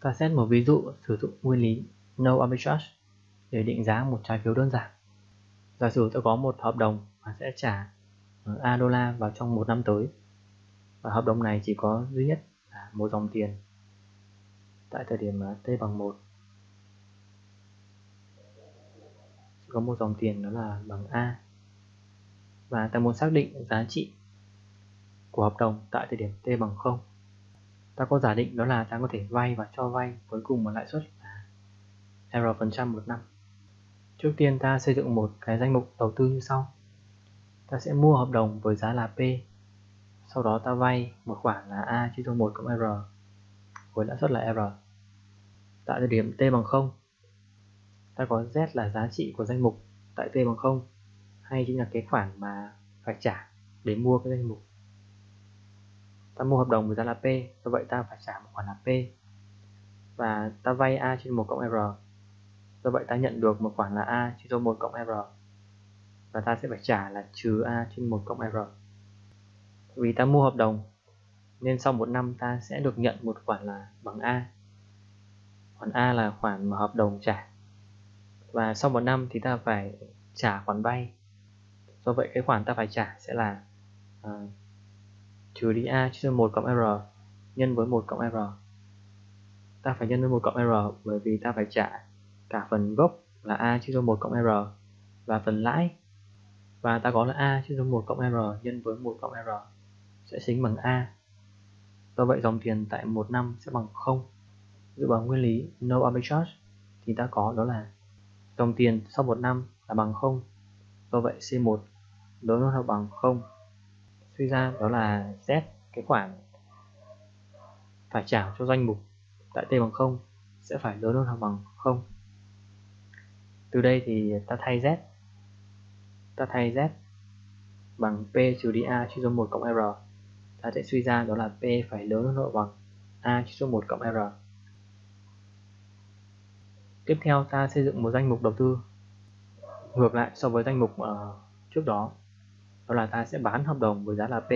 Ta xét một ví dụ sử dụng nguyên lý no arbitrage để định giá một trái phiếu đơn giản. Giả sử tôi có một hợp đồng và sẽ trả A đô la vào trong một năm tới, và hợp đồng này chỉ có duy nhất là một dòng tiền tại thời điểm T bằng 1 có một dòng tiền đó là bằng A. Và ta muốn xác định giá trị của hợp đồng tại thời điểm T bằng 0 ta có giả định đó là ta có thể vay và cho vay với cùng một lãi suất là R phần trăm một năm. Trước tiên ta xây dựng một cái danh mục đầu tư như sau. Ta sẽ mua hợp đồng với giá là P, sau đó ta vay một khoản là A chia cho 1 cộng R với lãi suất là R. Tại thời điểm T bằng 0 ta có Z là giá trị của danh mục tại T bằng 0 hay chính là cái khoản mà phải trả để mua cái danh mục ta mua hợp đồng với giá là P do vậy ta phải trả một khoản là P. Và ta vay A trên 1 cộng R. Do vậy ta nhận được một khoản là A chia cho 1 cộng R. Và ta sẽ phải trả là trừ A trên 1 cộng R. Vì ta mua hợp đồng nên sau một năm ta sẽ được nhận một khoản là bằng A. Khoản A là khoản mà hợp đồng trả. Và sau một năm thì ta phải trả khoản vay. Do vậy cái khoản ta phải trả sẽ là uh, trừ đi a chia cho 1 cộng r, nhân với 1 cộng r. Ta phải nhân với 1 cộng r bởi vì ta phải trả cả phần gốc là a chia cho 1 cộng r và phần lãi. Và ta có là a chia cho 1 cộng r nhân với 1 cộng r sẽ tính bằng a. Do vậy dòng tiền tại 1 năm sẽ bằng 0 dựa vào nguyên lý no arbitrage thì ta có đó là dòng tiền sau 1 năm là bằng 0 do vậy C1 đối hơn hoặc bằng 0 suy ra đó là Z cái khoản phải trả cho danh mục tại T bằng 0 sẽ phải lớn hơn hoặc bằng 0 từ đây thì ta thay Z. Ta thay Z bằng P trừ đi A chia cho 1 cộng R. Ta sẽ suy ra đó là P phải lớn hơn hoặc bằng A chia cho 1 cộng R. Tiếp theo ta xây dựng một danh mục đầu tư ngược lại so với danh mục uh, trước đó đó là ta sẽ bán hợp đồng với giá là P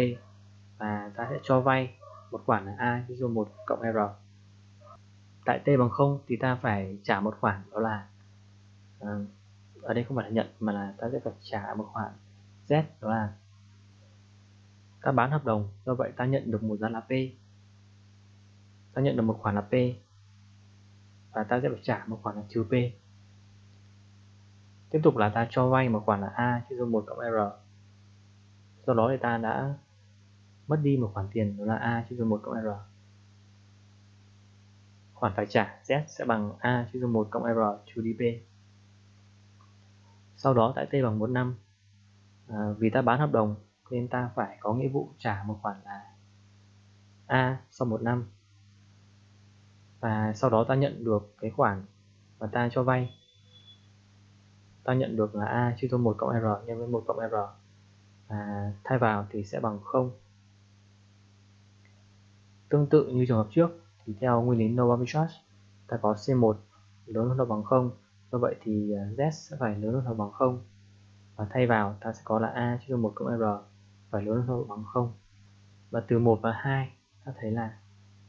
và ta sẽ cho vay một khoản là A ví dụ 1 cộng R. Tại T bằng 0 thì ta phải trả một khoản, đó là ờ, ở đây không phải là nhận mà là ta sẽ phải trả một khoản Z, đó là ta bán hợp đồng. Do vậy ta nhận được một giá là P. Ta nhận được một khoản là P và ta sẽ phải trả một khoản là trừ P. Tiếp tục là ta cho vay một khoản là A chia cho 1 cộng R do đó thì ta đã mất đi một khoản tiền đó là A chia cho 1 cộng R. Khoản phải trả Z sẽ bằng A chia cho 1 cộng R trừ đi b. Sau đó tại T bằng 1 năm à, vì ta bán hợp đồng nên ta phải có nghĩa vụ trả một khoản là A sau một năm. Và sau đó ta nhận được cái khoản mà ta cho vay. Ta nhận được là a chia cho 1 cộng r nhân với 1 cộng r và thay vào thì sẽ bằng 0 tương tự như trường hợp trước, thì theo nguyên lý no boundary charge ta có c1 lớn hơn hoặc bằng 0 do vậy thì à, z sẽ phải lớn hơn hoặc bằng 0 và thay vào, ta sẽ có là a chia cho 1 cộng r phải lớn hơn hoặc bằng 0 và từ 1 và 2 ta thấy là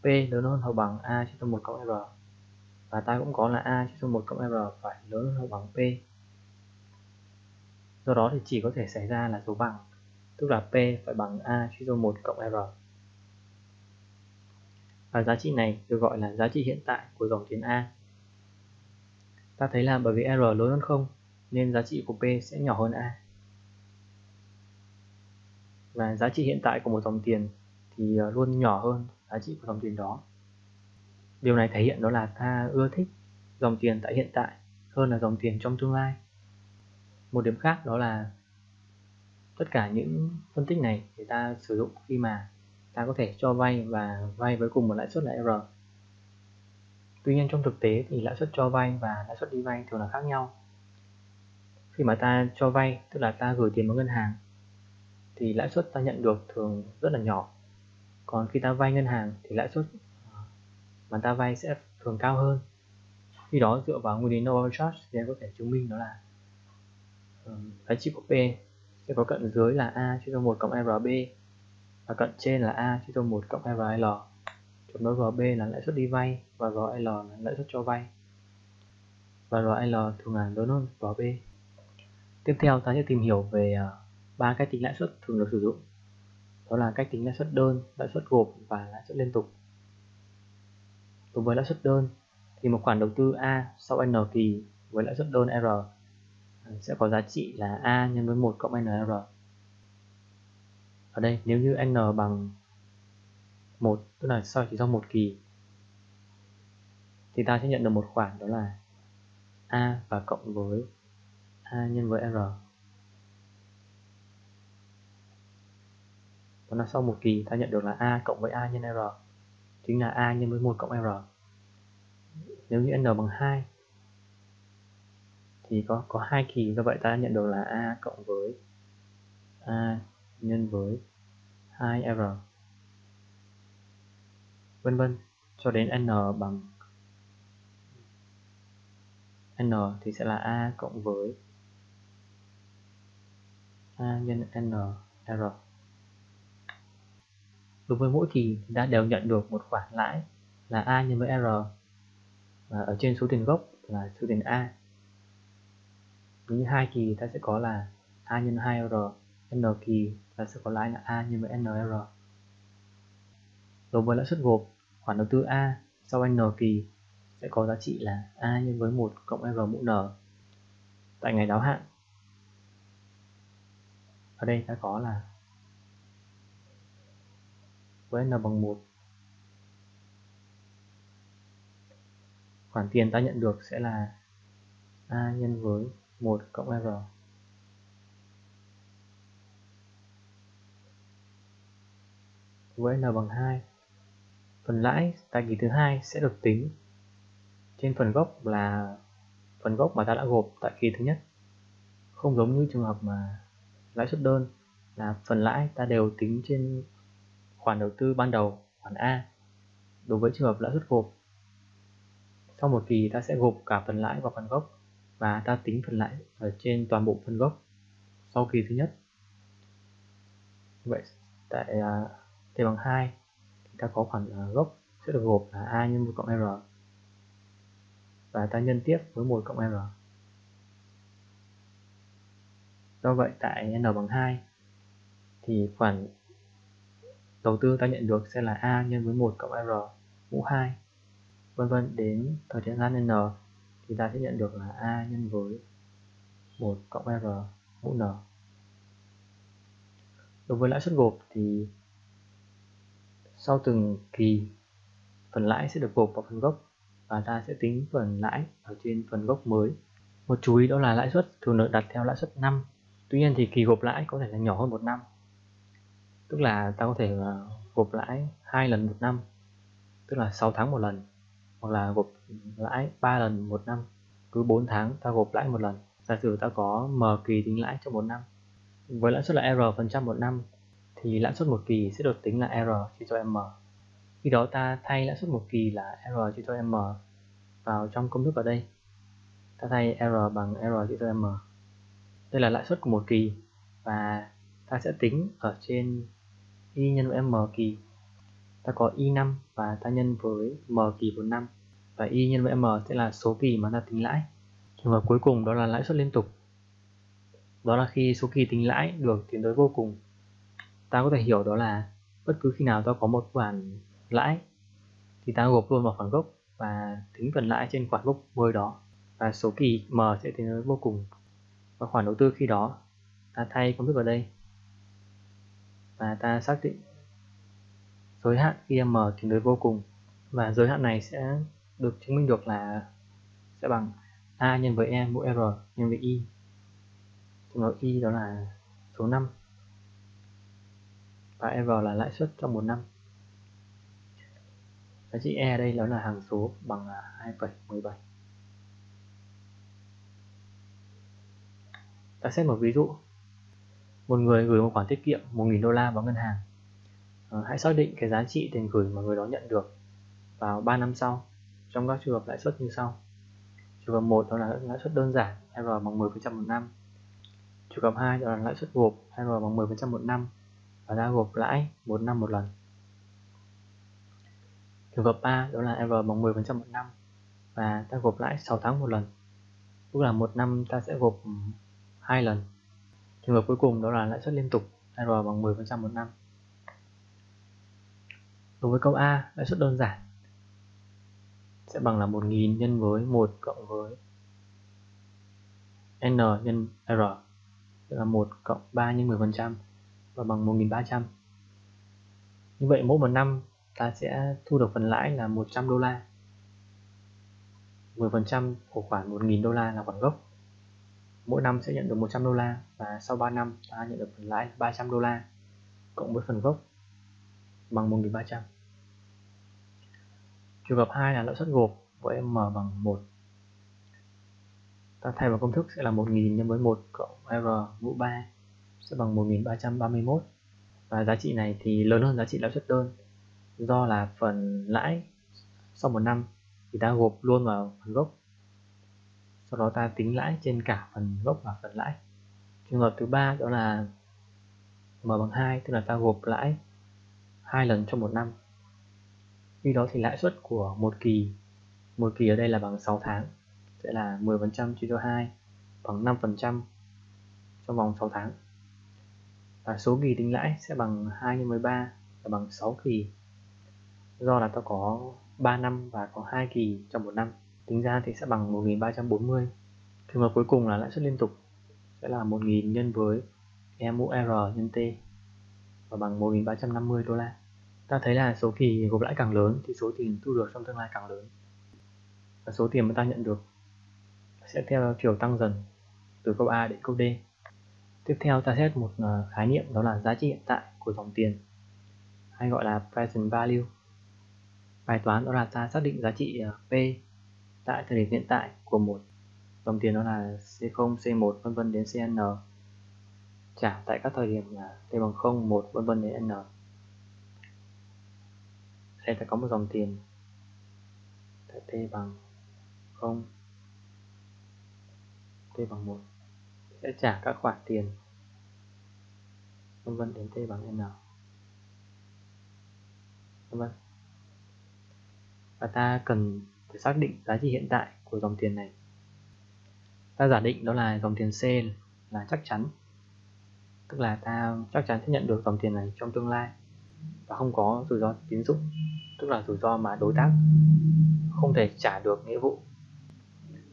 P lớn hơn hoặc bằng A chia cho 1 cộng R. Và ta cũng có là A chia cho 1 cộng R phải lớn hơn hoặc bằng P do đó thì chỉ có thể xảy ra là số bằng, tức là P phải bằng A chia cho 1 cộng R. Và giá trị này được gọi là giá trị hiện tại của dòng tiền A. Ta thấy là bởi vì R lớn hơn 0 nên giá trị của P sẽ nhỏ hơn A. Và giá trị hiện tại của một dòng tiền thì ờ, luôn nhỏ hơn giá trị của dòng tiền đó. Điều này thể hiện đó là ta ưa thích dòng tiền tại hiện tại hơn là dòng tiền trong tương lai một điểm khác đó là tất cả những phân tích này thì ta sử dụng khi mà ta có thể cho vay và vay với cùng một lãi suất là R. Tuy nhiên trong thực tế thì lãi suất cho vay và lãi suất đi vay thường là khác nhau. Khi mà ta cho vay, tức là ta gửi tiền vào ngân hàng, thì lãi suất ta nhận được thường rất là nhỏ. Còn khi ta vay ngân hàng thì lãi suất ờ, mà ta vay sẽ thường cao hơn. Khi đó dựa vào nguyên lý no overcharge thì em có thể chứng minh đó là phái trị của P sẽ có cận dưới là A chia cho 1 cộng RB và cận trên là A chia cho 1 cộng RL chúng nối GB là lãi suất đi vay và GL là lãi suất cho vay và RL thường là lớn hơn GB. Tiếp theo ta sẽ tìm hiểu về à, ba cách tính lãi suất thường được sử dụng. Đó là cách tính lãi suất đơn, lãi suất gộp và lãi suất liên tục. Đối với lãi suất đơn thì một khoản đầu tư A sau N kỳ với lãi suất đơn R sẽ có giá trị là A nhân với 1 cộng NR. Ở đây, nếu như N bằng 1 tức là sau chỉ sau một kỳ, thì ta sẽ nhận được một khoản đó là A và cộng với A nhân với R. Đó là sau một kỳ, ta nhận được là A cộng với A nhân R, chính là A nhân với 1 cộng R. Nếu như N bằng 2 thì có có hai kỳ do vậy ta nhận được là A cộng với A nhân với 2R vân vân, cho đến n bằng n thì sẽ là a cộng với a nhân n r. Đối với mỗi kỳ thì ta đều nhận được một khoản lãi là a nhân với r. Và ở trên số tiền gốc là số tiền a nếu như hai kỳ ta sẽ có là a nhân 2r n kỳ, ta sẽ có lãi là a nhân với nr đối với lãi suất gộp, khoản đầu tư A sau n kỳ sẽ có giá trị là A nhân với 1 cộng R mũ N tại ngày đáo hạn. Ở đây ta có là với N bằng 1 khoản tiền ta nhận được sẽ là A nhân với 1 cộng R. Với n bằng 2 phần lãi tại kỳ thứ hai sẽ được tính. Trên phần gốc là, phần gốc mà ta đã gộp tại kỳ thứ nhất. Không giống như trường hợp mà lãi suất đơn là phần lãi ta đều tính trên khoản đầu tư ban đầu, khoản A, đối với trường hợp lãi suất gộp. Sau một kỳ ta sẽ gộp cả phần lãi và phần gốc và ta tính phần lãi ở trên toàn bộ phần gốc sau kỳ thứ nhất. Vậy tại uh, t bằng 2 thì ta có khoản à, gốc sẽ được gộp là a nhân 1 cộng r. Và ta nhân tiếp với 1 cộng r. Do vậy tại n bằng 2 thì khoản đầu tư ta nhận được sẽ là a nhân với 1 cộng r mũ 2 vân vân đến thời gian n thì ta sẽ nhận được là a nhân với 1 cộng r mũ n đối với lãi suất gộp thì sau từng kỳ, phần lãi sẽ được gộp vào phần gốc và ta sẽ tính phần lãi ở trên phần gốc mới. Một chú ý đó là lãi suất thường được đặt theo lãi suất năm. Tuy nhiên thì kỳ gộp lãi có thể là nhỏ hơn một năm. Tức là ta có thể ờ, gộp lãi hai lần một năm, tức là 6 tháng một lần, hoặc là gộp lãi 3 lần một năm. Cứ 4 tháng ta gộp lãi một lần. Giả sử ta có m kỳ tính lãi trong một năm. Với lãi suất là r phần trăm một năm, thì lãi suất một kỳ sẽ được tính là R chia cho M. Khi đó ta thay lãi suất một kỳ là R chia cho M vào trong công thức ở đây. Ta thay R bằng R chia cho M. Đây là lãi suất của một kỳ và ta sẽ tính ở trên Y nhân với M kỳ. Ta có Y năm và ta nhân với M kỳ của năm và Y nhân với M sẽ là số kỳ mà ta tính lãi. Trường hợp cuối cùng đó là lãi suất liên tục. Đó là khi số kỳ tính lãi được tiến tới vô cùng. Ta có thể hiểu đó là bất cứ khi nào ta có một khoản lãi, thì ta gộp luôn vào khoản gốc và tính phần lãi trên khoản gốc mới đó. Và số kỳ m sẽ tiến tới vô cùng. Và khoản đầu tư khi đó, ta thay công thức vào đây. Và ta xác định giới hạn khi m tiến tới vô cùng. Và giới hạn này sẽ được chứng minh được là sẽ bằng a nhân với e mũ r nhân với y trong đó y đó là số 5 và r là lãi suất trong một năm. Giá trị E đây đó là hàng số bằng 2,17. Ta xét một ví dụ. Một người gửi một khoản tiết kiệm 1.000 đô la vào ngân hàng. À, hãy xác định cái giá trị tiền gửi mà người đó nhận được vào 3 năm sau trong các trường hợp lãi suất như sau. Trường hợp 1 đó là lãi suất đơn giản R bằng 10% một năm. Trường hợp 2 đó là lãi suất gộp R bằng 10% một năm và ta gộp lãi một năm một lần Trường hợp 3 đó là R bằng 10% một năm và ta gộp lãi 6 tháng một lần. Tức là một năm ta sẽ gộp ừ, hai lần. Trường hợp cuối cùng đó là lãi suất liên tục R bằng 10% một năm. Đối với câu A, lãi suất đơn giản sẽ bằng là 1000 nhân với 1 cộng với n nhân r, tức là 1 cộng 3 nhân 10% và bằng 1300. Như vậy mỗi một năm ta sẽ thu được phần lãi là 100 đô la. 10% của khoản 1.000 đô la là khoản gốc. Mỗi năm sẽ nhận được 100 đô la và sau 3 năm ta nhận được phần lãi là 300 đô la cộng với phần gốc bằng 1.300. Trường hợp 2 là lãi suất gộp của m bằng 1. Ta thay vào công thức sẽ là 1000 nhân với 1 cộng r mũ 3 sẽ bằng 1331 và giá trị này thì lớn hơn giá trị lãi suất đơn. Do là phần lãi sau một năm thì ta gộp luôn vào phần gốc. Sau đó ta tính lãi trên cả phần gốc và phần lãi. Trường hợp thứ ba đó là m bằng 2 tức là ta gộp lãi hai lần trong một năm khi đó thì lãi suất của một kỳ một kỳ ở đây là bằng 6 tháng, sẽ là 10% chia cho 2 bằng 5% trong vòng 6 tháng. Và số kỳ tính lãi sẽ bằng 2 nhân 13 là bằng 6 kỳ. Do là ta có 3 năm và có 2 kỳ trong một năm. Tính ra thì sẽ bằng 1340 trường hợp cuối cùng là lãi suất liên tục sẽ là 1.000 nhân với e mũ R nhân T và bằng 1.350 đô la ta thấy là số kỳ gộp lãi càng lớn thì số tiền thu được trong tương lai càng lớn. Và số tiền mà ta nhận được sẽ theo chiều tăng dần từ câu A đến câu D. Tiếp theo ta xét một ờ, khái niệm đó là giá trị hiện tại của dòng tiền hay gọi là present value. Bài toán đó là ta xác định giá trị ờ, P tại thời điểm hiện tại của một dòng tiền đó là C0, C1 vân vân đến CN trả tại các thời điểm là T bằng 0, 1 vân vân đến N. Đây ta có một dòng tiền. Tại T bằng 0 T bằng 1 sẽ trả các khoản tiền. Vân vân, đến T bằng N vân vân. Và ta cần phải xác định giá trị hiện tại của dòng tiền này. Ta giả định đó là dòng tiền C là chắc chắn. Tức là ta chắc chắn sẽ nhận được dòng tiền này trong tương lai và không có rủi ro tín dụng tức là rủi ro mà đối tác không thể trả được nghĩa vụ.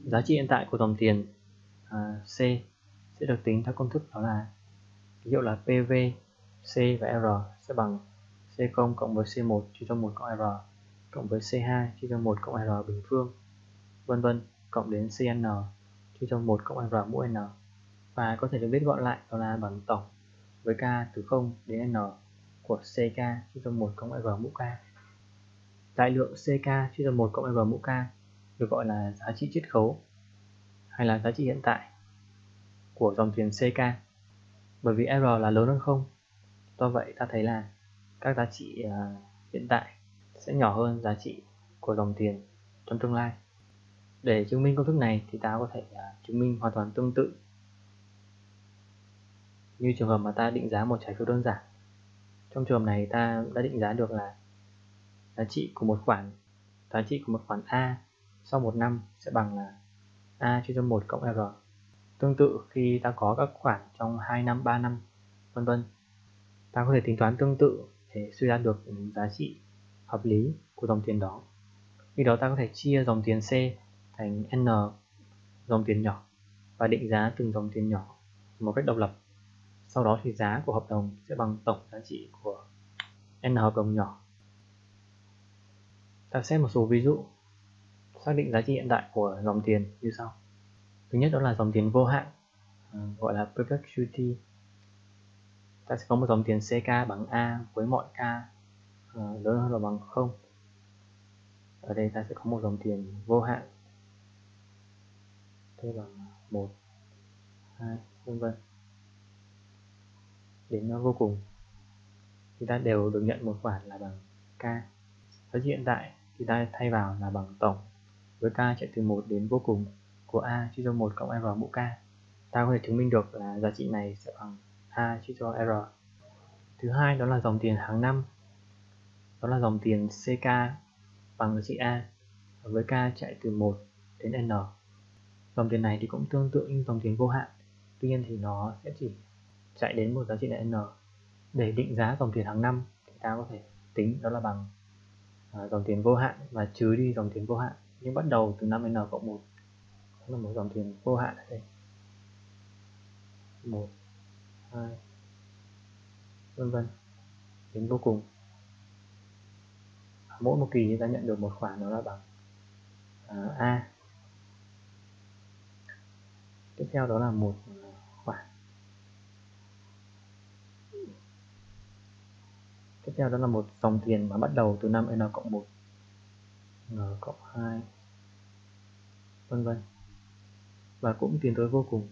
Giá trị hiện tại của dòng tiền à, C sẽ được tính theo công thức đó là ví dụ là PV C và R sẽ bằng C0 cộng với C1 chia cho 1 cộng R cộng với C2 chia cho 1 cộng R bình phương vân vân cộng đến CN chia cho 1 cộng R mũ N. Và có thể được viết gọn lại đó là bằng tổng với K từ 0 đến N của CK chia cho 1 cộng R mũ K. Đại lượng CK chia cho 1 cộng R mũ K được gọi là giá trị chiết khấu hay là giá trị hiện tại của dòng tiền CK bởi vì R là lớn hơn không, do vậy ta thấy là các giá trị à, hiện tại sẽ nhỏ hơn giá trị của dòng tiền trong tương lai. Để chứng minh công thức này thì ta có thể à, chứng minh hoàn toàn tương tự. Như trường hợp mà ta định giá một trái phiếu đơn giản trong trường hợp này ta đã định giá được là giá trị của một khoản giá trị của một khoản A sau một năm sẽ bằng là A chia cho 1 cộng R. Tương tự khi ta có các khoản trong 2 năm, 3 năm, vân vân, ta có thể tính toán tương tự để suy ra được giá trị hợp lý của dòng tiền đó. Khi đó ta có thể chia dòng tiền C thành N dòng tiền nhỏ và định giá từng dòng tiền nhỏ một cách độc lập. Sau đó thì giá của hợp đồng sẽ bằng tổng giá trị của N hợp đồng nhỏ. Ta xét một số ví dụ, xác định giá trị hiện tại của dòng tiền như sau. Thứ nhất đó là dòng tiền vô hạn à, gọi là perpetuity. Ta sẽ có một dòng tiền CK bằng A với mọi K à, lớn hơn là bằng 0 ở đây ta sẽ có một dòng tiền vô hạn thế bằng 1 2 vân vân đến nó vô cùng thì ta đều được nhận một khoản là bằng K giá trị hiện tại thì ta thay vào là bằng tổng với k chạy từ 1 đến vô cùng của a chia cho 1 cộng r mũ k. Ta có thể chứng minh được là giá trị này sẽ bằng a chia cho r. Thứ hai đó là dòng tiền hàng năm. Đó là dòng tiền CK bằng giá trị A với K chạy từ 1 đến N. Dòng tiền này thì cũng tương tự như dòng tiền vô hạn, tuy nhiên thì nó sẽ chỉ chạy đến một giá trị là N. Để định giá dòng tiền hàng năm thì ta có thể tính đó là bằng à, dòng tiền vô hạn và trừ đi dòng tiền vô hạn. Nhưng bắt đầu từ 5n cộng 1 đó là một dòng tiền vô hạn ở đây. 1 2 vân vân. Đến vô cùng. À, mỗi một kỳ ta nhận được một khoản đó là bằng à, a. Tiếp theo đó là một à, khoản tiếp theo đó là một dòng tiền mà bắt đầu từ 5n cộng 1 n cộng 2 vân vân. Và cũng tiến tới vô cùng.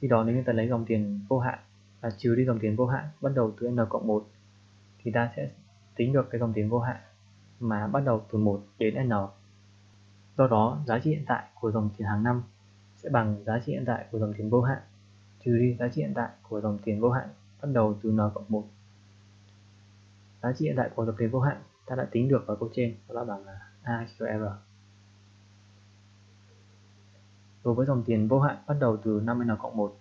Khi đó nếu như ta lấy dòng tiền vô hạn và trừ đi dòng tiền vô hạn bắt đầu từ n cộng 1 thì ta sẽ tính được cái dòng tiền vô hạn mà bắt đầu từ 1 đến n. Do đó, giá trị hiện tại của dòng tiền hàng năm sẽ bằng giá trị hiện tại của dòng tiền vô hạn trừ đi giá trị hiện tại của dòng tiền vô hạn bắt đầu từ n cộng 1. Giá trị hiện tại của dòng tiền vô hạn ta đã tính được vào câu trên đó là bằng a cho r. Đối với dòng tiền vô hạn bắt đầu từ 50n cộng 1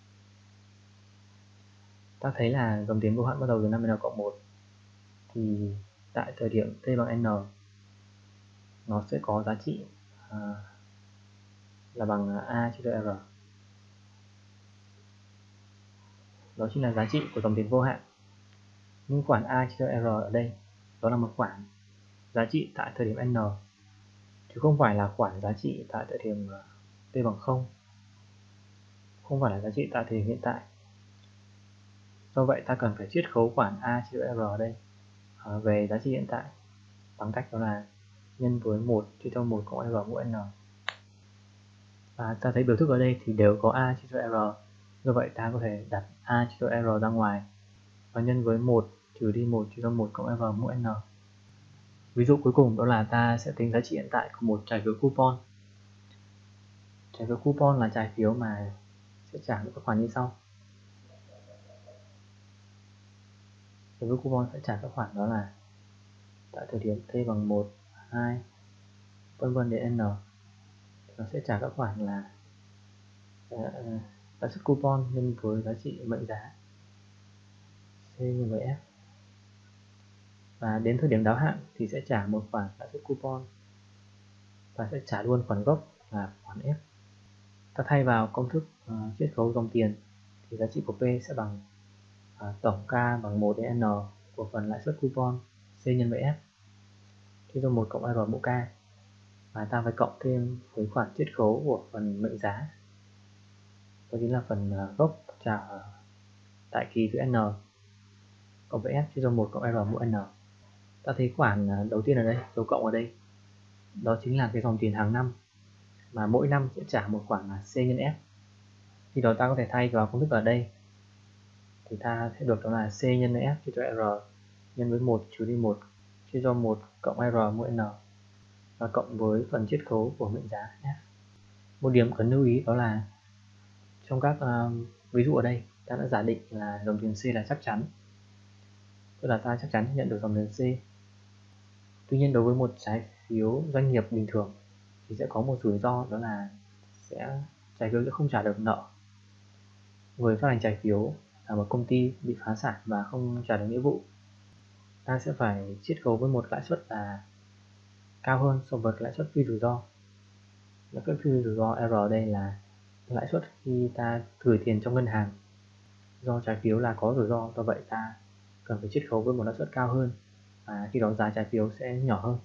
ta thấy là dòng tiền vô hạn bắt đầu từ 50n cộng 1 thì tại thời điểm t bằng n nó sẽ có giá trị à, là bằng a chia r đó chính là giá trị của dòng tiền vô hạn. Nhưng khoản a chia cho r ở đây, đó là một khoản giá trị tại thời điểm n. Chứ không phải là khoản giá trị tại thời điểm ờ, t bằng 0 không phải là giá trị tại thời điểm hiện tại. Do vậy ta cần phải chiết khấu khoản a chia r ở đây ờ, về giá trị hiện tại bằng cách đó là nhân với 1 chia cho 1 cộng r mũ n. Và ta thấy biểu thức ở đây thì đều có a chia cho r. Do vậy ta có thể đặt a chia cho r ra ngoài. Và nhân với 1 trừ đi 1 chia cho 1 cộng r mũ n. Ví dụ cuối cùng đó là ta sẽ tính giá trị hiện tại của một trái phiếu coupon. Trái phiếu coupon là trái phiếu mà sẽ trả được các khoản như sau. Trái phiếu coupon sẽ trả các khoản đó là tại thời điểm t bằng 1, 2 vân vân đến n. Nó sẽ trả các khoản là uh, lãi suất coupon nhân với giá trị mệnh giá C nhân với F và đến thời điểm đáo hạn thì sẽ trả một khoản lãi suất coupon và sẽ trả luôn khoản gốc là khoản F. Ta thay vào công thức uh, chiết khấu dòng tiền thì giá trị của P sẽ bằng uh, tổng K bằng 1 đến N của phần lãi suất coupon C nhân với F. Chia cho 1 cộng R mũ K. Và ta phải cộng thêm với khoản chiết khấu của phần mệnh giá đó chính là phần ờ, gốc trả tại kỳ thứ n. Cộng với f chia cho 1 cộng r mũ n. Ta thấy khoản ờ, đầu tiên ở đây, dấu cộng ở đây. Đó chính là cái dòng tiền hàng năm. Mà mỗi năm sẽ trả một khoản là c nhân f khi đó ta có thể thay vào công thức ở đây. Thì ta sẽ được đó là c nhân f chia cho r nhân với 1 trừ đi 1 chia cho 1 cộng r mũ n. Và cộng với phần chiết khấu của mệnh giá f một điểm cần lưu ý đó là trong các uh, ví dụ ở đây ta đã giả định là dòng tiền C là chắc chắn. Tức là ta chắc chắn nhận được dòng tiền C tuy nhiên đối với một trái phiếu doanh nghiệp bình thường thì sẽ có một rủi ro đó là sẽ trái phiếu sẽ không trả được nợ. Người phát hành trái phiếu là một công ty bị phá sản và không trả được nghĩa vụ. Ta sẽ phải chiết khấu với một lãi suất là cao hơn so với lãi suất phi rủi ro. Lãi suất phi rủi ro R đây là lãi suất khi ta gửi tiền trong ngân hàng. Do trái phiếu là có rủi ro, do vậy ta cần phải chiết khấu với một lãi suất cao hơn, và khi đó giá trái phiếu sẽ nhỏ hơn.